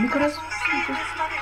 No coração. Assim,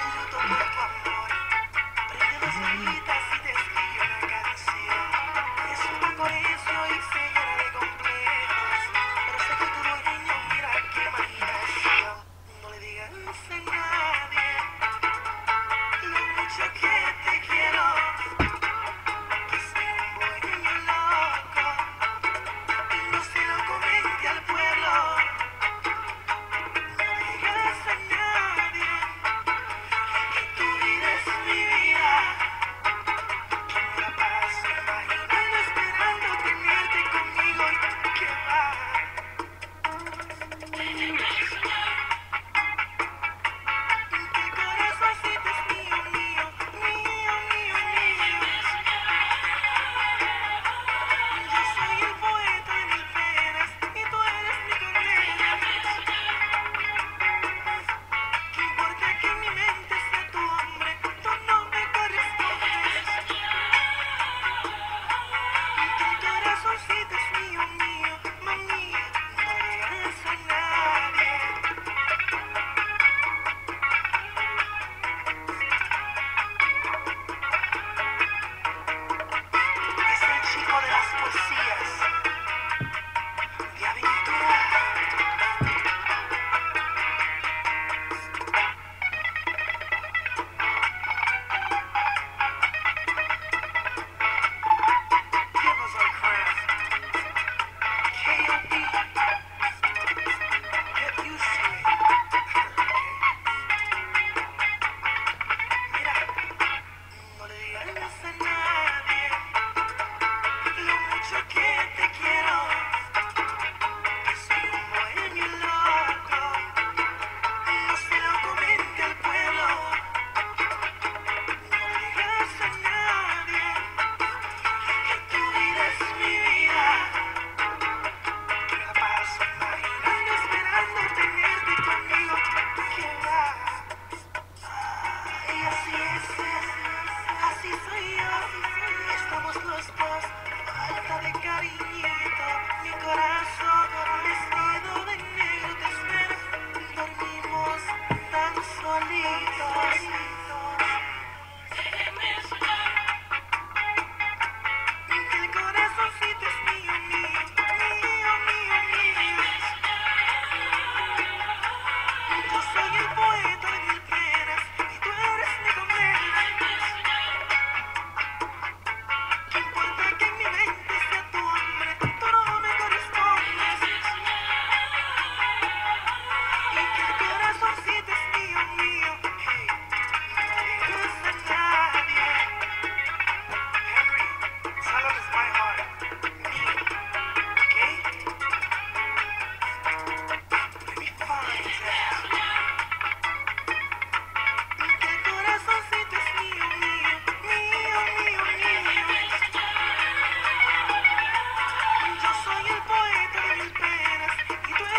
И твоя